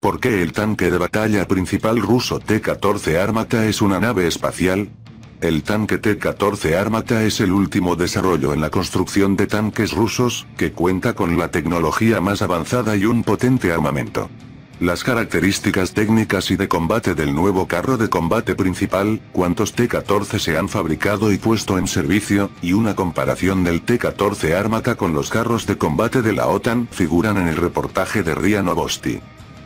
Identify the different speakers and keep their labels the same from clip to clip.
Speaker 1: ¿Por qué el tanque de batalla principal ruso T-14 Armata es una nave espacial? El tanque T-14 Armata es el último desarrollo en la construcción de tanques rusos, que cuenta con la tecnología más avanzada y un potente armamento. Las características técnicas y de combate del nuevo carro de combate principal, cuántos T-14 se han fabricado y puesto en servicio, y una comparación del T-14 Armata con los carros de combate de la OTAN figuran en el reportaje de RIA Novosti.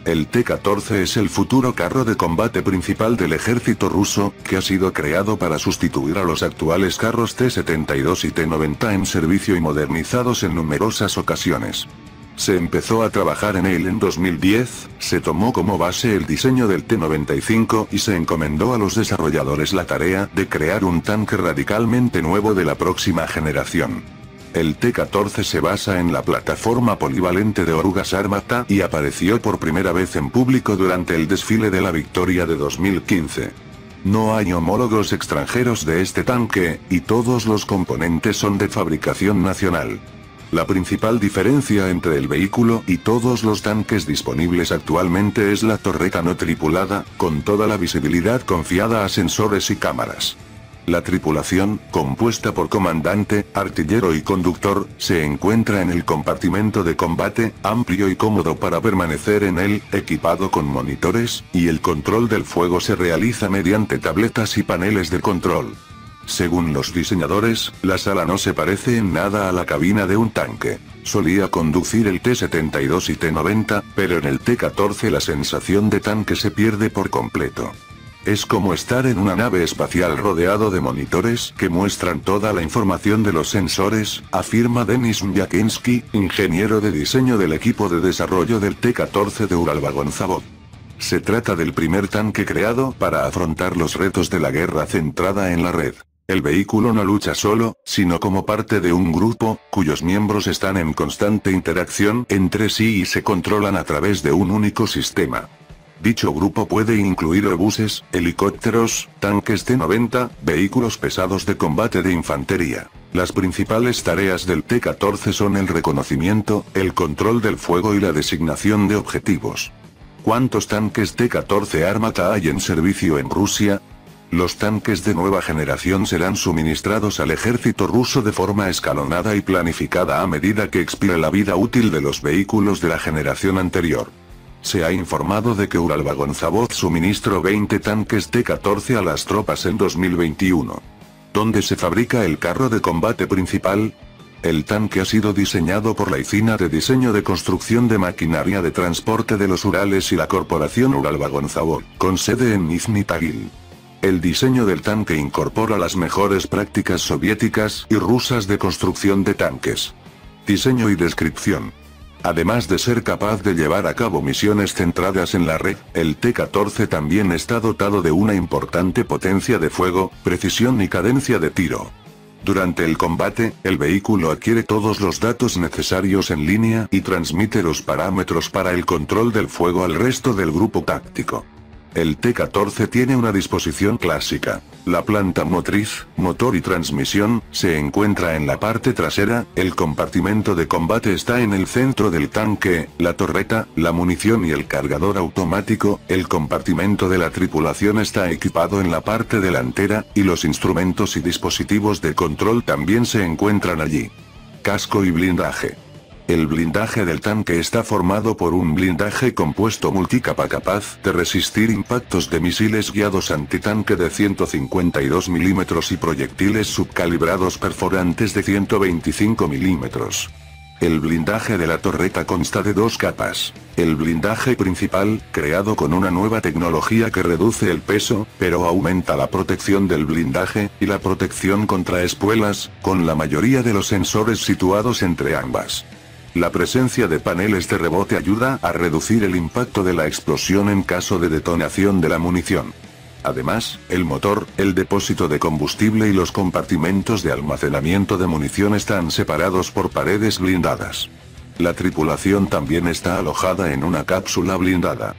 Speaker 1: El T-14 es el futuro carro de combate principal del ejército ruso, que ha sido creado para sustituir a los actuales carros T-72 y T-90 en servicio y modernizados en numerosas ocasiones. Se empezó a trabajar en él en 2010, se tomó como base el diseño del T-95 y se encomendó a los desarrolladores la tarea de crear un tanque radicalmente nuevo de la próxima generación. El T-14 se basa en la plataforma polivalente de Orugas Armata y apareció por primera vez en público durante el desfile de la Victoria de 2015. No hay homólogos extranjeros de este tanque, y todos los componentes son de fabricación nacional. La principal diferencia entre el vehículo y todos los tanques disponibles actualmente es la torreta no tripulada, con toda la visibilidad confiada a sensores y cámaras. La tripulación, compuesta por comandante, artillero y conductor, se encuentra en el compartimento de combate, amplio y cómodo para permanecer en él, equipado con monitores, y el control del fuego se realiza mediante tabletas y paneles de control. Según los diseñadores, la sala no se parece en nada a la cabina de un tanque. Solía conducir el T-72 y T-90, pero en el T-14 la sensación de tanque se pierde por completo. Es como estar en una nave espacial rodeado de monitores que muestran toda la información de los sensores, afirma Denis Mjakinski, ingeniero de diseño del equipo de desarrollo del T-14 de Uralvagonzavod. Se trata del primer tanque creado para afrontar los retos de la guerra centrada en la red. El vehículo no lucha solo, sino como parte de un grupo, cuyos miembros están en constante interacción entre sí y se controlan a través de un único sistema. Dicho grupo puede incluir obuses, helicópteros, tanques T-90, vehículos pesados de combate de infantería. Las principales tareas del T-14 son el reconocimiento, el control del fuego y la designación de objetivos. ¿Cuántos tanques T-14 Armata hay en servicio en Rusia? Los tanques de nueva generación serán suministrados al ejército ruso de forma escalonada y planificada a medida que expire la vida útil de los vehículos de la generación anterior. Se ha informado de que Uralvagonzavod suministró 20 tanques T-14 a las tropas en 2021. ¿Dónde se fabrica el carro de combate principal? El tanque ha sido diseñado por la ICINA de Diseño de Construcción de Maquinaria de Transporte de los Urales y la Corporación Uralvagonzavod, con sede en Nizhny Tagil. El diseño del tanque incorpora las mejores prácticas soviéticas y rusas de construcción de tanques. Diseño y descripción. Además de ser capaz de llevar a cabo misiones centradas en la red, el T-14 también está dotado de una importante potencia de fuego, precisión y cadencia de tiro. Durante el combate, el vehículo adquiere todos los datos necesarios en línea y transmite los parámetros para el control del fuego al resto del grupo táctico. El T-14 tiene una disposición clásica. La planta motriz, motor y transmisión, se encuentra en la parte trasera, el compartimento de combate está en el centro del tanque, la torreta, la munición y el cargador automático, el compartimento de la tripulación está equipado en la parte delantera, y los instrumentos y dispositivos de control también se encuentran allí. Casco y blindaje. El blindaje del tanque está formado por un blindaje compuesto multicapa capaz de resistir impactos de misiles guiados antitanque de 152 mm y proyectiles subcalibrados perforantes de 125 mm. El blindaje de la torreta consta de dos capas. El blindaje principal, creado con una nueva tecnología que reduce el peso, pero aumenta la protección del blindaje, y la protección contra espuelas, con la mayoría de los sensores situados entre ambas. La presencia de paneles de rebote ayuda a reducir el impacto de la explosión en caso de detonación de la munición. Además, el motor, el depósito de combustible y los compartimentos de almacenamiento de munición están separados por paredes blindadas. La tripulación también está alojada en una cápsula blindada.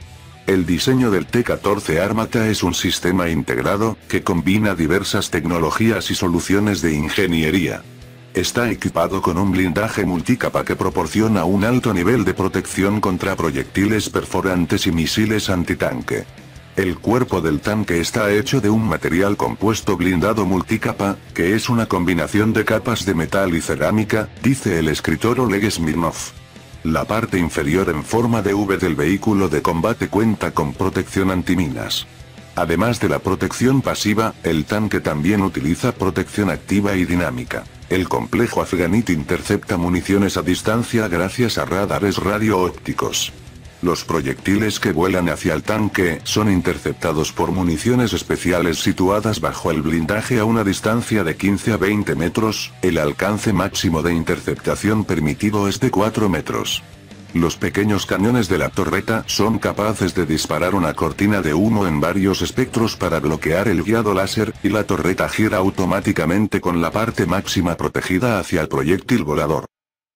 Speaker 1: El diseño del T-14 Armata es un sistema integrado, que combina diversas tecnologías y soluciones de ingeniería. Está equipado con un blindaje multicapa que proporciona un alto nivel de protección contra proyectiles perforantes y misiles antitanque. El cuerpo del tanque está hecho de un material compuesto blindado multicapa, que es una combinación de capas de metal y cerámica, dice el escritor Oleg Smirnov. La parte inferior en forma de V del vehículo de combate cuenta con protección antiminas. Además de la protección pasiva, el tanque también utiliza protección activa y dinámica. El complejo Afganit intercepta municiones a distancia gracias a radares radioópticos. Los proyectiles que vuelan hacia el tanque son interceptados por municiones especiales situadas bajo el blindaje a una distancia de 15 a 20 metros, el alcance máximo de interceptación permitido es de 4 metros. Los pequeños cañones de la torreta son capaces de disparar una cortina de humo en varios espectros para bloquear el guiado láser, y la torreta gira automáticamente con la parte máxima protegida hacia el proyectil volador.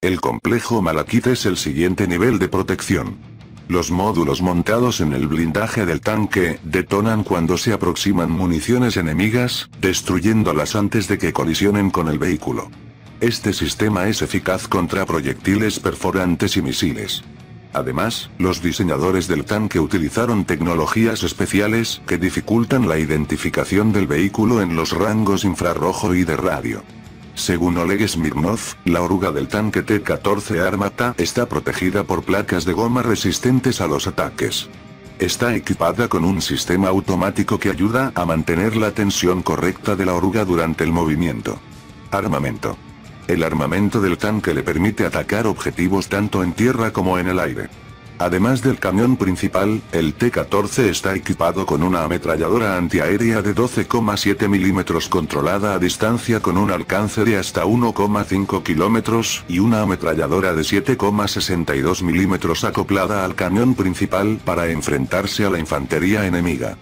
Speaker 1: El complejo Malakit es el siguiente nivel de protección. Los módulos montados en el blindaje del tanque detonan cuando se aproximan municiones enemigas, destruyéndolas antes de que colisionen con el vehículo. Este sistema es eficaz contra proyectiles perforantes y misiles. Además, los diseñadores del tanque utilizaron tecnologías especiales que dificultan la identificación del vehículo en los rangos infrarrojo y de radio. Según Oleg Smirnov, la oruga del tanque T-14 Armata está protegida por placas de goma resistentes a los ataques. Está equipada con un sistema automático que ayuda a mantener la tensión correcta de la oruga durante el movimiento. Armamento. El armamento del tanque le permite atacar objetivos tanto en tierra como en el aire. Además del camión principal, el T-14 está equipado con una ametralladora antiaérea de 12,7 milímetros controlada a distancia con un alcance de hasta 1,5 kilómetros, y una ametralladora de 7,62 milímetros acoplada al cañón principal para enfrentarse a la infantería enemiga.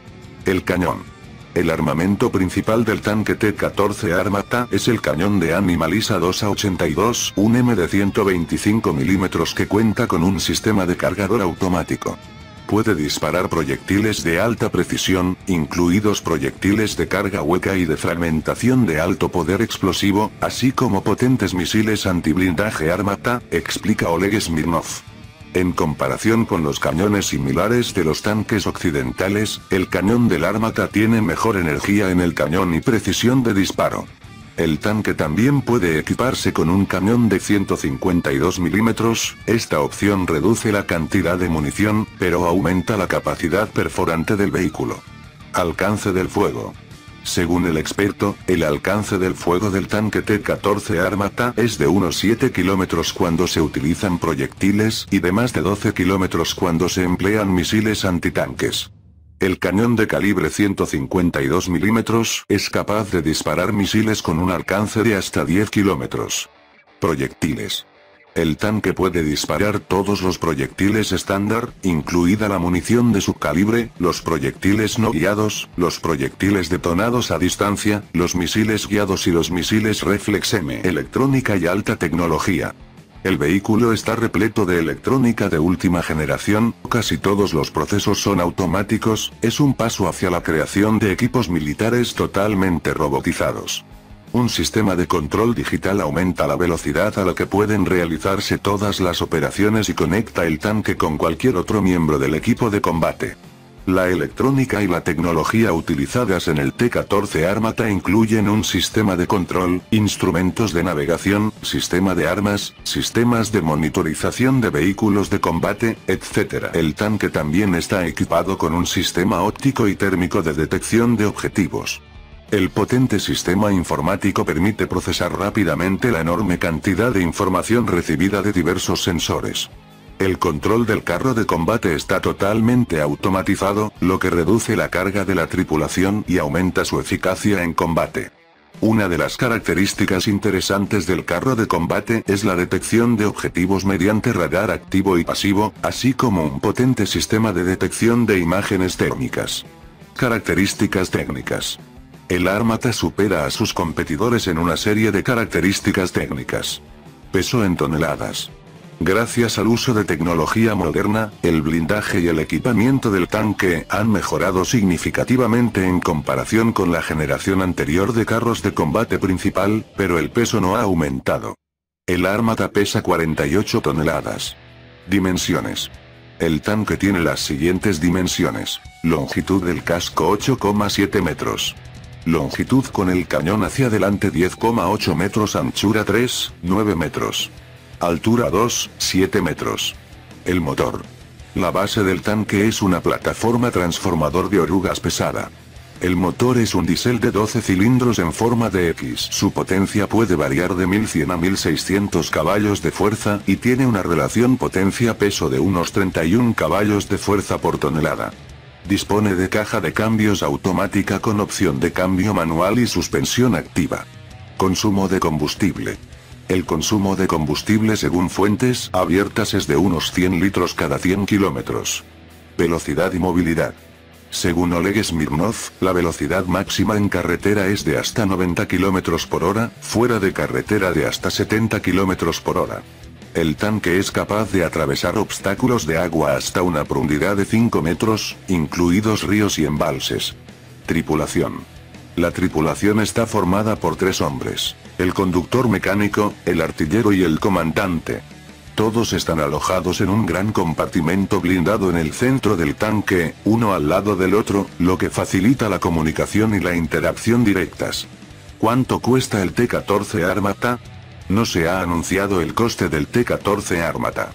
Speaker 1: El cañón. El armamento principal del tanque T-14 Armata es el cañón de Animalisa 2 a 82, un M de 125 milímetros que cuenta con un sistema de cargador automático. Puede disparar proyectiles de alta precisión, incluidos proyectiles de carga hueca y de fragmentación de alto poder explosivo, así como potentes misiles antiblindaje Armata, explica Oleg Smirnov. En comparación con los cañones similares de los tanques occidentales, el cañón del Armata tiene mejor energía en el cañón y precisión de disparo. El tanque también puede equiparse con un cañón de 152 milímetros, esta opción reduce la cantidad de munición, pero aumenta la capacidad perforante del vehículo. Alcance del fuego. Según el experto, el alcance del fuego del tanque T-14 Armata es de unos 7 kilómetros cuando se utilizan proyectiles y de más de 12 kilómetros cuando se emplean misiles antitanques. El cañón de calibre 152 milímetros es capaz de disparar misiles con un alcance de hasta 10 kilómetros. Proyectiles. El tanque puede disparar todos los proyectiles estándar, incluida la munición de su calibre, los proyectiles no guiados, los proyectiles detonados a distancia, los misiles guiados y los misiles reflex M. Electrónica y alta tecnología. El vehículo está repleto de electrónica de última generación, casi todos los procesos son automáticos, es un paso hacia la creación de equipos militares totalmente robotizados. Un sistema de control digital aumenta la velocidad a la que pueden realizarse todas las operaciones y conecta el tanque con cualquier otro miembro del equipo de combate. La electrónica y la tecnología utilizadas en el T-14 Armata incluyen un sistema de control, instrumentos de navegación, sistema de armas, sistemas de monitorización de vehículos de combate, etc. El tanque también está equipado con un sistema óptico y térmico de detección de objetivos. El potente sistema informático permite procesar rápidamente la enorme cantidad de información recibida de diversos sensores. El control del carro de combate está totalmente automatizado, lo que reduce la carga de la tripulación y aumenta su eficacia en combate. Una de las características interesantes del carro de combate es la detección de objetivos mediante radar activo y pasivo, así como un potente sistema de detección de imágenes térmicas. Características técnicas. El Armata supera a sus competidores en una serie de características técnicas. Peso en toneladas. Gracias al uso de tecnología moderna, el blindaje y el equipamiento del tanque han mejorado significativamente en comparación con la generación anterior de carros de combate principal, pero el peso no ha aumentado. El Armata pesa 48 toneladas. Dimensiones. El tanque tiene las siguientes dimensiones. Longitud del casco 8,7 metros. Longitud con el cañón hacia adelante 10,8 metros, anchura 3, 9 metros. Altura 2, 7 metros. El motor. La base del tanque es una plataforma transformador de orugas pesada. El motor es un diésel de 12 cilindros en forma de X. Su potencia puede variar de 1100 a 1600 caballos de fuerza y tiene una relación potencia-peso de unos 31 caballos de fuerza por tonelada. Dispone de caja de cambios automática con opción de cambio manual y suspensión activa. Consumo de combustible. El consumo de combustible según fuentes abiertas es de unos 100 litros cada 100 kilómetros. Velocidad y movilidad. Según Oleg Smirnov, la velocidad máxima en carretera es de hasta 90 km por hora, fuera de carretera de hasta 70 km por hora. El tanque es capaz de atravesar obstáculos de agua hasta una profundidad de 5 metros, incluidos ríos y embalses. Tripulación. La tripulación está formada por tres hombres, el conductor mecánico, el artillero y el comandante. Todos están alojados en un gran compartimento blindado en el centro del tanque, uno al lado del otro, lo que facilita la comunicación y la interacción directas. ¿Cuánto cuesta el T-14 Armata? No se ha anunciado el coste del T-14 Armata.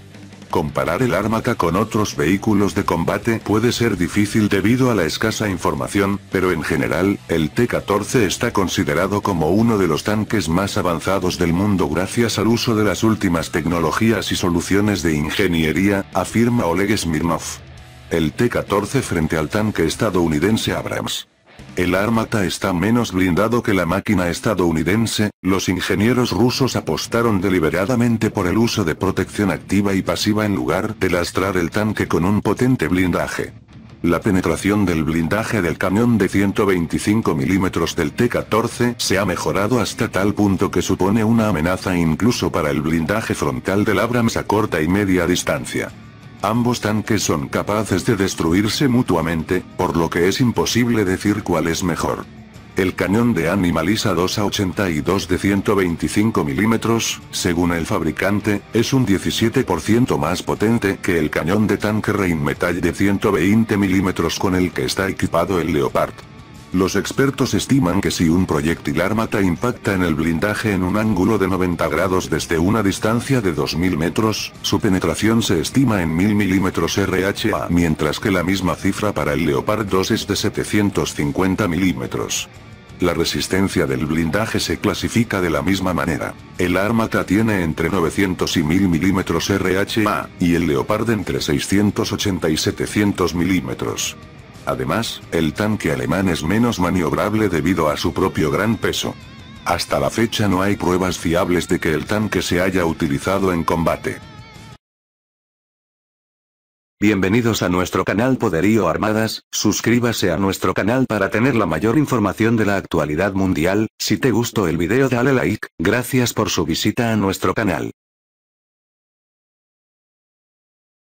Speaker 1: Comparar el Armata con otros vehículos de combate puede ser difícil debido a la escasa información, pero en general, el T-14 está considerado como uno de los tanques más avanzados del mundo gracias al uso de las últimas tecnologías y soluciones de ingeniería, afirma Oleg Smirnov. El T-14 frente al tanque estadounidense Abrams. El Armata está menos blindado que la máquina estadounidense, los ingenieros rusos apostaron deliberadamente por el uso de protección activa y pasiva en lugar de lastrar el tanque con un potente blindaje. La penetración del blindaje del camión de 125 milímetros del T-14 se ha mejorado hasta tal punto que supone una amenaza incluso para el blindaje frontal del Abrams a corta y media distancia. Ambos tanques son capaces de destruirse mutuamente, por lo que es imposible decir cuál es mejor. El cañón de Animalisa 2 a 82 de 125 milímetros, según el fabricante, es un 17% más potente que el cañón de tanque Rheinmetall de 120 milímetros con el que está equipado el Leopard. Los expertos estiman que si un proyectil Armata impacta en el blindaje en un ángulo de 90 grados desde una distancia de 2000 metros, su penetración se estima en 1000 milímetros RHA mientras que la misma cifra para el Leopard 2 es de 750 milímetros. La resistencia del blindaje se clasifica de la misma manera. El Armata tiene entre 900 y 1000 milímetros RHA, y el Leopard entre 680 y 700 milímetros. Además, el tanque alemán es menos maniobrable debido a su propio gran peso. Hasta la fecha no hay pruebas fiables de que el tanque se haya utilizado en combate.
Speaker 2: Bienvenidos a nuestro canal Poderío Armadas, suscríbase a nuestro canal para tener la mayor información de la actualidad mundial, si te gustó el video dale like, gracias por su visita a nuestro canal.